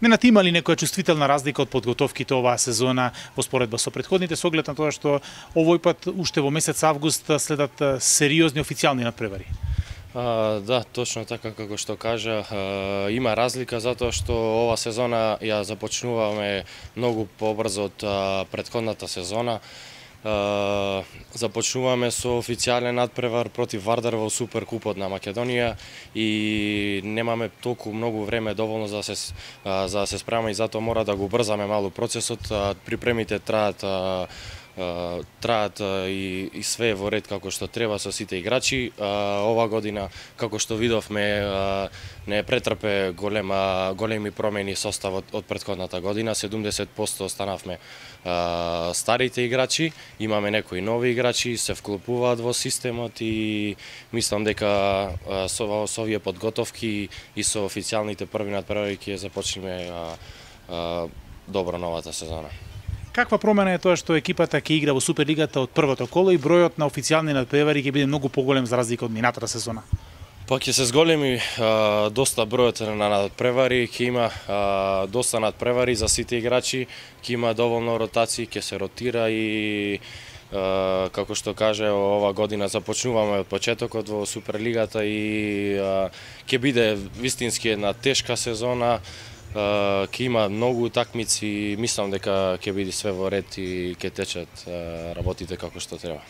Ненат има ли некоја чувствителна разлика од подготовките оваа сезона во споредба со предходните со оглед на тоа што овој пат уште во месец август следат сериозни официјални надпревари? А, да, точно така како што кажа, а, има разлика затоа што ова сезона ја започнуваме многу побрзо од а, предходната сезона започнуваме со официјален надпревар против Вардар во Суперкупот на Македонија и немаме толку многу време доволно за да се за да се спремаме и затоа мора да го брзаме малку процесот. Припремите траат траат и, и све во ред како што треба со сите играчи. Ова година, како што видовме, не претрпе голема, големи промени составот од предходната година. 70% останавме старите играчи, имаме некои нови играчи, се вклопуваат во системот и мислам дека со, со овие подготовки и со официјалните први надпревари ќе започнеме добро новата сезона. Каква промена е тоа што екипата ќе игра во Суперлигата од првото коло и бројот на официјални надпревари ќе биде многу поголем за разлика од минатата сезона? Па ќе се зголеми а, доста бројот на надпревари, ќе има а, доста надпревари за сите играчи, ќе има доволно ротации, ќе се ротира и а, како што каже ова година започнуваме од почетокот во Суперлигата и ќе биде вистински една тешка сезона ќе има многу такмици, мислам дека ќе биде све во ред и ќе течат работите како што треба.